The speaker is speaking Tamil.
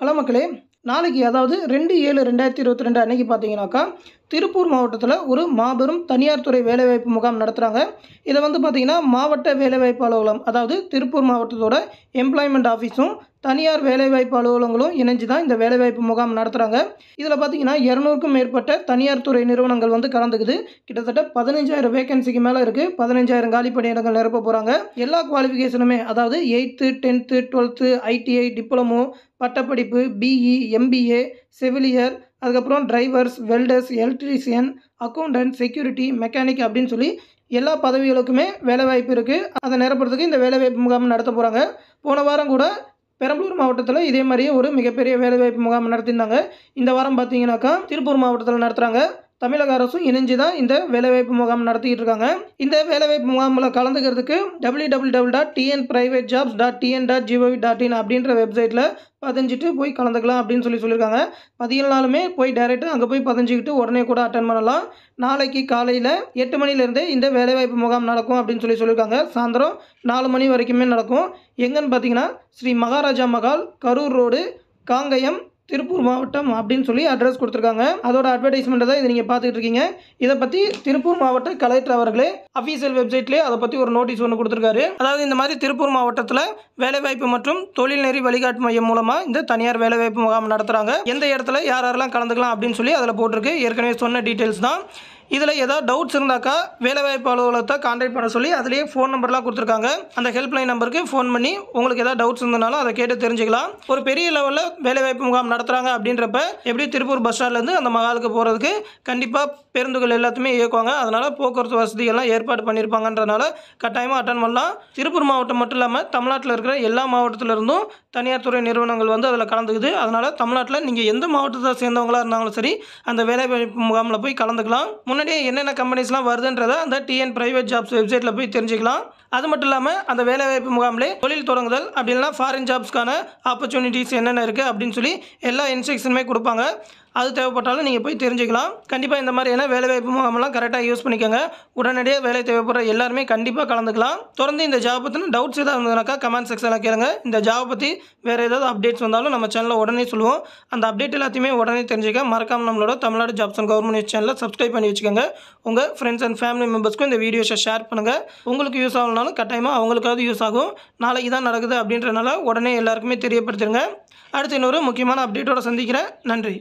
ஹலோ மக்களே நாளைக்கு அதாவது ரெண்டு ஏழு ரெண்டாயிரத்தி இருபத்தி ரெண்டு அன்னைக்கு பார்த்தீங்கன்னாக்கா திருப்பூர் மாவட்டத்தில் ஒரு மாபெரும் தனியார் துறை வேலைவாய்ப்பு முகாம் நடத்துகிறாங்க இதை வந்து பார்த்திங்கன்னா மாவட்ட வேலைவாய்ப்பு அலுவலகம் அதாவது திருப்பூர் மாவட்டத்தோட எம்ப்ளாய்மெண்ட் ஆஃபீஸும் தனியார் வேலைவாய்ப்பு அலுவலகங்களும் இணைஞ்சு தான் இந்த வேலைவாய்ப்பு முகாம் நடத்துகிறாங்க இதில் பார்த்தீங்கன்னா இரநூறுக்கும் மேற்பட்ட தனியார் துறை நிறுவனங்கள் வந்து கலந்துக்குது. கிட்டத்தட்ட பதினஞ்சாயிரம் வேகன்சிக்கு மேலே இருக்குது பதினஞ்சாயிரம் காலி பணியிடங்கள் நிரப்ப போகிறாங்க எல்லா குவாலிஃபிகேஷனுமே அதாவது eighth tenth twelfth ITI diploma பட்டப்படிப்பு பிஇ எம்பிஏ செவிலியர் அதுக்கப்புறம் drivers welders electrician accountant security mechanic அப்படின்னு சொல்லி எல்லா பதவிகளுக்குமே வேலைவாய்ப்பு இருக்குது அதை நிரப்புறதுக்கு இந்த வேலைவாய்ப்பு முகாம் நடத்த போகிறாங்க போன வாரம் கூட பெரம்பலூர் மாவட்டத்தில் இதே மாதிரியே ஒரு மிகப்பெரிய வேலைவாய்ப்பு முகாம் நடத்தியிருந்தாங்க. இந்த வாரம் பார்த்தீங்கன்னாக்கா திருப்பூர் மாவட்டத்தில் நடத்துகிறாங்க தமிழக அரசும் இணைஞ்சு தான் இந்த வேலைவாய்ப்பு முகாம் நடத்திட்டு இருக்காங்க இந்த வேலைவாய்ப்பு முகாமில் கலந்துக்கிறதுக்கு W W double dot TN private jobs dot TN dot GOV dot in அப்படின்ற வெப்சைட்டில் பதிஞ்சிட்டு போய் கலந்துக்கலாம் அப்படின்னு சொல்லி சொல்லியிருக்காங்க. பதினாலுமே போய் டைரெக்டாக அங்கே போய் பதிஞ்சிக்கிட்டு உடனே கூட அட்டன் பண்ணலாம். நாளைக்கு காலையில் எட்டு மணிலேருந்தே இந்த வேலைவாய்ப்பு முகாம் நடக்கும் அப்படின்னு சொல்லி சொல்லியிருக்காங்க. சாயந்தரம் நாலு மணி வரைக்குமே நடக்கும். எங்கன்னு பார்த்தீங்கன்னா ஸ்ரீ மகாராஜா மகால் கரூர் ரோடு காங்கயம் திருப்பூர் மாவட்டம் அப்படின்னு சொல்லி அட்ரஸ் கொடுத்துருக்காங்க. அதோட அட்வர்டைஸ்மெண்ட்டை தான் இதை நீங்கள் பார்த்துட்டு இருக்கீங்க இதை பற்றி திருப்பூர் மாவட்ட கலெக்டர் அவர்களே அஃபீஷியல் வெப்சைட்லேயே அதை பற்றி ஒரு நோட்டீஸ் ஒன்று கொடுத்துருக்காரு. அதாவது இந்த மாதிரி திருப்பூர் மாவட்டத்தில் வேலைவாய்ப்பு மற்றும் தொழில்நெறி வழிகாட்டு மையம் மூலமாக இந்த தனியார் வேலைவாய்ப்பு முகாம் நடத்துகிறாங்க எந்த இடத்துல யார் யாரெல்லாம் கலந்துக்கலாம் அப்படின்னு சொல்லி அதில் போட்டிருக்கு. ஏற்கனவே சொன்ன டீட்டெயில்ஸ் தான். இதில் ஏதாவது டவுட்ஸ் இருந்தாக்கா வேலைவாய்ப்பு அலுவலகத்தை கான்டாக்ட் பண்ண சொல்லி அதுலேயே ஃபோன் நம்பர்லாம் கொடுத்துருக்காங்க. அந்த ஹெல்ப்லைன் நம்பருக்கு ஃபோன் பண்ணி உங்களுக்கு ஏதாவது டவுட்ஸ் இருந்தனாலும் அதை கேட்டு தெரிஞ்சுக்கலாம். ஒரு பெரிய லெவலில் வேலைவாய்ப்பு முகாம் நடத்துகிறாங்க அப்படின்றப்ப எப்படி திருப்பூர் பஸ் ஸ்டாண்ட்லேருந்து அந்த மகாலுக்கு போகிறதுக்கு கண்டிப்பாக பேருந்துகள் எல்லாத்தையுமே இயக்குவாங்க. அதனால் போக்குவரத்து வசதிகள்லாம் ஏற்பாடு பண்ணியிருப்பாங்கன்றனால கட்டாயமாக அட்டன் பண்ணலாம். திருப்பூர் மாவட்டம் மட்டும் இல்லாமல் தமிழ்நாட்டில் இருக்கிற எல்லா மாவட்டத்திலிருந்தும் தனியார் துறை நிறுவனங்கள் வந்து அதில் கலந்துக்குது. அதனால் தமிழ்நாட்டில் நீங்கள் எந்த மாவட்டத்தை சேர்ந்தவங்களாக இருந்தாலும் சரி அந்த வேலைவாய்ப்பு முகாமில் போய் கலந்துக்கலாம். முன்னாடியே என்னென்ன கம்பெனிஸ்லாம் வருதுன்றதை அந்த டிஎன் பிரைவேட் ஜாப்ஸ் வெப்சைட்டில் போய் தெரிஞ்சுக்கலாம். அது மட்டும் இல்லாமல் அந்த வேலைவாய்ப்பு முகாமிலே தொழில் தொடங்குதல் அப்படி இல்லைனா ஃபாரின் ஜாப்ஸ்க்கான ஆப்பர்ச்சுனிட்டிஸ் என்னென்ன இருக்குது அப்படின்னு சொல்லி எல்லா இன்ஸ்ட்ரக்ஷனுமே கொடுப்பாங்க. அது தேவைப்பட்டாலும் நீங்கள் போய் தெரிஞ்சுக்கலாம். கண்டிப்பாக இந்த மாதிரியான வேலைவாய்ப்பு முகாமெல்லாம் கரெக்டாக யூஸ் பண்ணிக்கோங்க. உடனடியாக வேலை தேவைப்படுற எல்லாருமே கண்டிப்பாக கலந்துக்கலாம். தொடர்ந்து இந்த ஜாப் பற்றின டவுட்ஸ் ஏதாவது இருந்ததுனாக்கா கமெண்ட் செக்ஷனில் கேளுங்க. இந்த ஜாப் பற்றி வேறு ஏதாவது அப்டேட்ஸ் வந்தாலும் நம்ம சேனலில் உடனே சொல்லுவோம். அந்த அப்டேட் எல்லாத்தையுமே உடனே தெரிஞ்சுக்க மறக்காம நம்மளோட தமிழ்நாடு ஜாப்ஸ் அண்ட் கவர்மெண்ட் சேனலில் சப்ஸ்கிரைப் பண்ணி வச்சுக்கோங்க. உங்கள் ஃப்ரெண்ட்ஸ் அண்ட் ஃபேமிலி மெம்பர்ஸ்க்கும் இந்த வீடியோஸை ஷேர் பண்ணுங்கள் உங்களுக்கு யூஸ் பண்ணாலும் கட்டாயமாக அவங்களுக்காவது யூஸ் ஆகும். நாளைக்கு தான் நடக்குது அப்படின்றனால உடனே எல்லாருக்குமே தெரியப்படுத்துங்க அடுத்து இன்னொரு முக்கியமான அப்டேட்டோட சந்திக்கிறேன். நன்றி.